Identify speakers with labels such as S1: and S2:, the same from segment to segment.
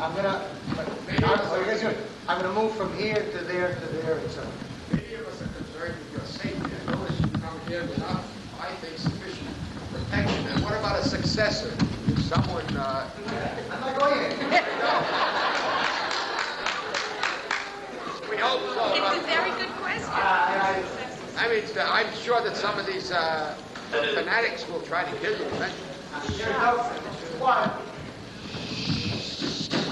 S1: I'm gonna, I'm, what are you guys doing? I'm gonna move from here to there to there and so.
S2: Many of us are concerned with your safety. I notice you come here without, I think, sufficient protection. And what about a successor? If Someone, uh,
S1: I'm not going in.
S2: we hope so.
S3: It's a very good question.
S1: I,
S2: I mean, uh, I'm sure that some of these uh, fanatics will try to kill you eventually.
S1: I, there's no, one,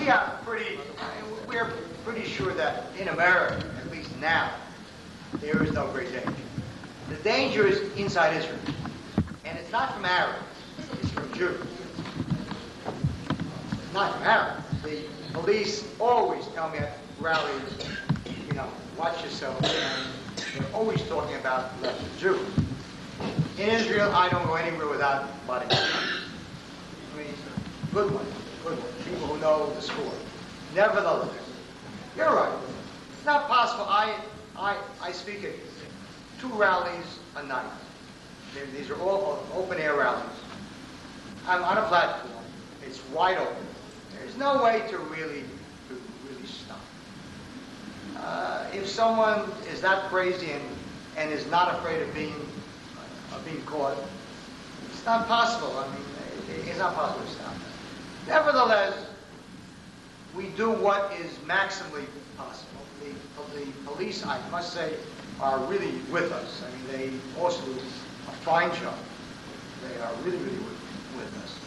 S1: we are pretty, we're pretty sure that in America, at least now, there is no great danger. The danger is inside Israel. And it's not from Arabs, it's from Jews. It's not from Arabs. The police always tell me at rallies, you know, watch yourself, and they're always talking about the Jews. In Israel, I don't go anywhere without bodyguards. I mean, good ones, ones, people who know the score. Nevertheless, you're right. It's not possible. I, I, I speak at two rallies a night. These are all open air rallies. I'm on a platform. It's wide open. There's no way to really, to really stop. Uh, if someone is that crazy and, and is not afraid of being, of being caught, it's not possible. I mean, it- it's not possible to stop. Nevertheless, we do what is maximally possible. The, the police, I must say, are really with us. I mean, they also do a fine job. They are really, really with, with us.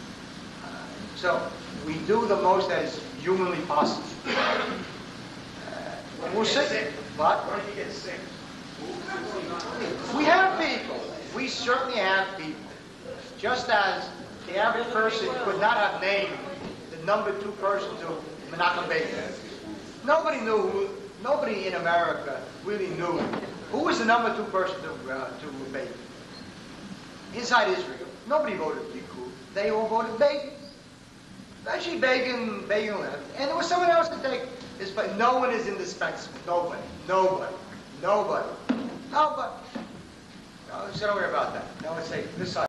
S1: Uh, So we do the most that is humanly possible. Uh, We'll? What
S2: if you sick?
S1: We have people. We certainly have people. Just as the average person could not have named the number two person to Menachem Begin. Nobody knew who, nobody in America really knew who was the number two person to, uh, to Begin. Inside Israel, nobody voted Likud. They all voted Begin. Eventually Begin, Begin left, and there was someone else to take his place. No one is indispensable. Nobody. Nobody. Nobody. Nobody. No, so don't worry about that. No one say this side.